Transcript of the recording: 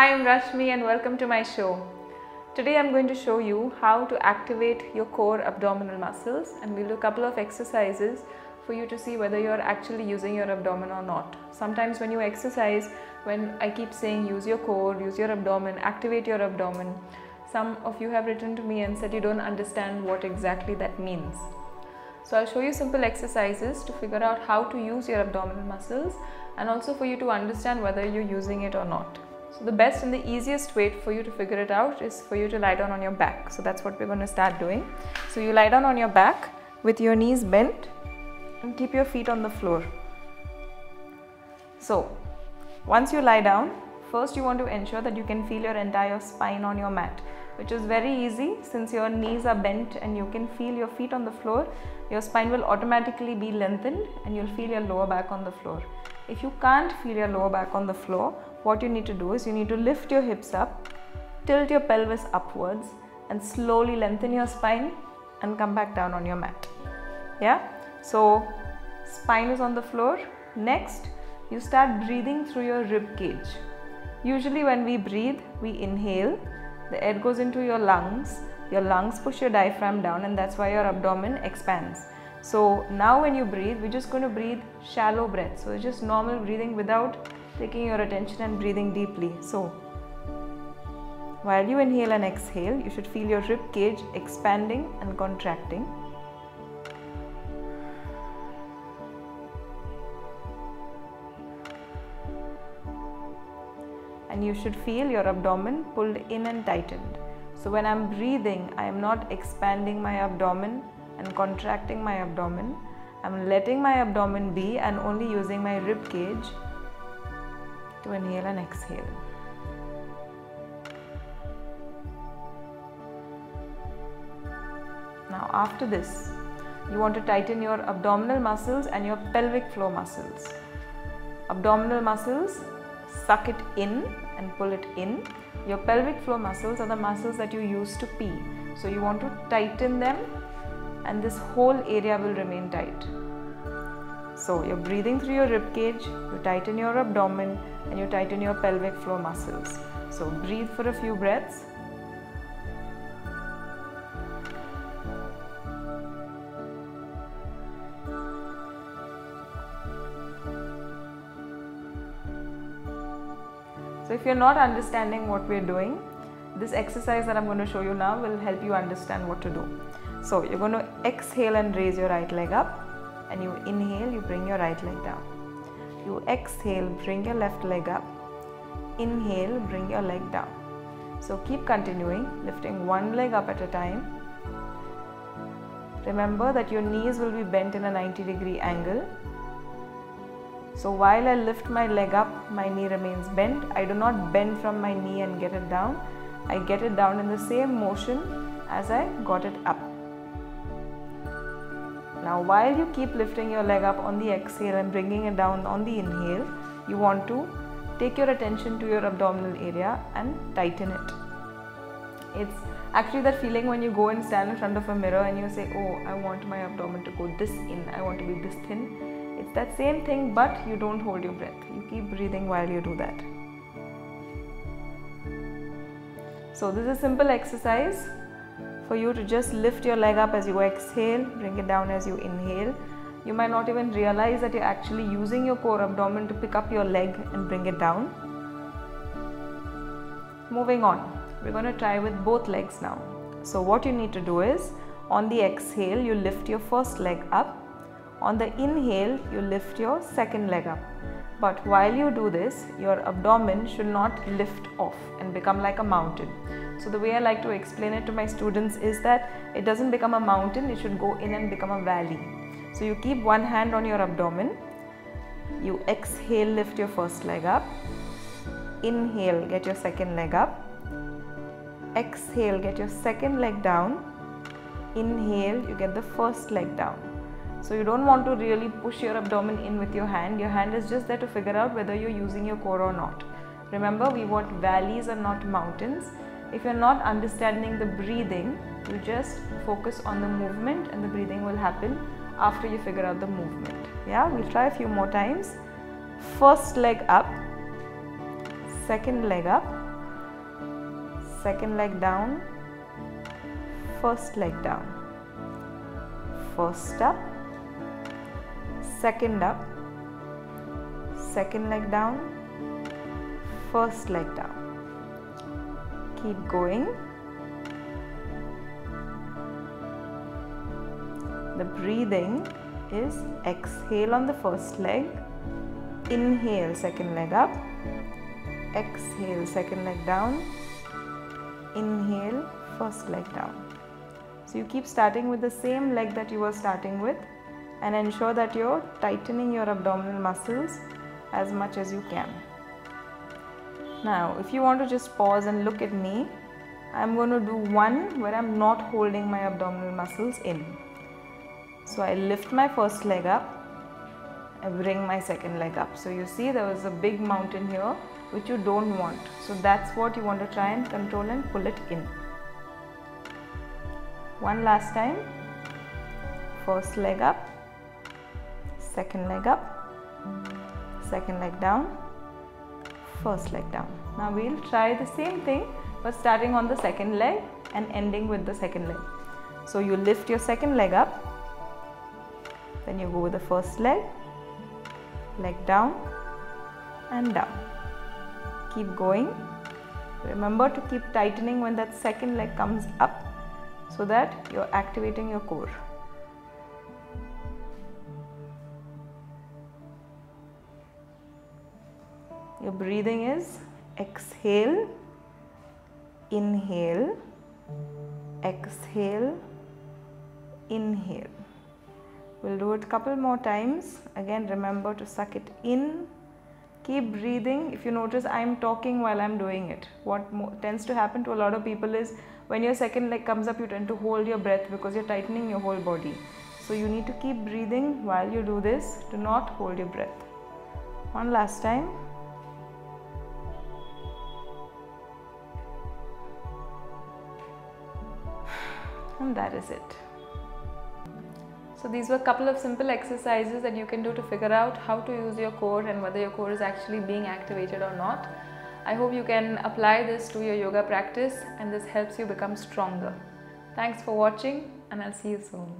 Hi, I'm Rashmi and welcome to my show. Today I'm going to show you how to activate your core abdominal muscles and we'll do a couple of exercises for you to see whether you're actually using your abdomen or not. Sometimes when you exercise, when I keep saying use your core, use your abdomen, activate your abdomen, some of you have written to me and said you don't understand what exactly that means. So I'll show you simple exercises to figure out how to use your abdominal muscles and also for you to understand whether you're using it or not. So the best and the easiest way for you to figure it out is for you to lie down on your back. So that's what we're going to start doing. So you lie down on your back with your knees bent and keep your feet on the floor. So once you lie down, first you want to ensure that you can feel your entire spine on your mat which is very easy since your knees are bent and you can feel your feet on the floor your spine will automatically be lengthened and you'll feel your lower back on the floor if you can't feel your lower back on the floor what you need to do is you need to lift your hips up tilt your pelvis upwards and slowly lengthen your spine and come back down on your mat. Yeah? So spine is on the floor. Next you start breathing through your rib cage. Usually when we breathe we inhale. The air goes into your lungs. Your lungs push your diaphragm down and that's why your abdomen expands. So now when you breathe we're just going to breathe shallow breath. So it's just normal breathing without taking your attention and breathing deeply so while you inhale and exhale you should feel your rib cage expanding and contracting and you should feel your abdomen pulled in and tightened. So when I'm breathing, I am not expanding my abdomen and contracting my abdomen. I'm letting my abdomen be and only using my rib cage to inhale and exhale. Now after this, you want to tighten your abdominal muscles and your pelvic floor muscles. Abdominal muscles suck it in and pull it in. Your pelvic floor muscles are the muscles that you use to pee. So you want to tighten them and this whole area will remain tight. So you're breathing through your rib cage, you tighten your abdomen and you tighten your pelvic floor muscles. So breathe for a few breaths. So if you're not understanding what we're doing, this exercise that I'm going to show you now will help you understand what to do. So you're going to exhale and raise your right leg up and you inhale, you bring your right leg down. You exhale, bring your left leg up. Inhale, bring your leg down. So keep continuing, lifting one leg up at a time. Remember that your knees will be bent in a 90 degree angle so while I lift my leg up, my knee remains bent. I do not bend from my knee and get it down. I get it down in the same motion as I got it up. Now while you keep lifting your leg up on the exhale and bringing it down on the inhale, you want to take your attention to your abdominal area and tighten it. It's actually that feeling when you go and stand in front of a mirror and you say, oh, I want my abdomen to go this in, I want to be this thin it's that same thing, but you don't hold your breath. You keep breathing while you do that. So, this is a simple exercise for you to just lift your leg up as you exhale, bring it down as you inhale. You might not even realize that you're actually using your core abdomen to pick up your leg and bring it down. Moving on, we're going to try with both legs now. So, what you need to do is on the exhale, you lift your first leg up on the inhale, you lift your second leg up. But while you do this, your abdomen should not lift off and become like a mountain. So the way I like to explain it to my students is that it doesn't become a mountain, it should go in and become a valley. So you keep one hand on your abdomen, you exhale, lift your first leg up, inhale, get your second leg up, exhale, get your second leg down, inhale, you get the first leg down. So you don't want to really push your abdomen in with your hand. Your hand is just there to figure out whether you're using your core or not. Remember, we want valleys and not mountains. If you're not understanding the breathing, you just focus on the movement and the breathing will happen after you figure out the movement. Yeah, we'll try a few more times. First leg up, second leg up, second leg down, first leg down, first up, second up, second leg down, first leg down. Keep going. The breathing is exhale on the first leg, inhale second leg up, exhale second leg down, inhale first leg down. So you keep starting with the same leg that you were starting with and ensure that you're tightening your abdominal muscles as much as you can. Now if you want to just pause and look at me, I'm going to do one where I'm not holding my abdominal muscles in. So I lift my first leg up, I bring my second leg up. So you see there was a big mountain here which you don't want. So that's what you want to try and control and pull it in. One last time. First leg up, second leg up, second leg down, first leg down. Now we'll try the same thing but starting on the second leg and ending with the second leg. So you lift your second leg up then you go with the first leg, leg down and down. Keep going. Remember to keep tightening when that second leg comes up so that you're activating your core. Your breathing is exhale, inhale, exhale, inhale. We'll do it a couple more times. Again, remember to suck it in. Keep breathing. If you notice, I'm talking while I'm doing it. What tends to happen to a lot of people is when your second leg comes up, you tend to hold your breath because you're tightening your whole body. So you need to keep breathing while you do this. Do not hold your breath. One last time. And that is it. So these were a couple of simple exercises that you can do to figure out how to use your core and whether your core is actually being activated or not. I hope you can apply this to your yoga practice and this helps you become stronger. Thanks for watching and I'll see you soon.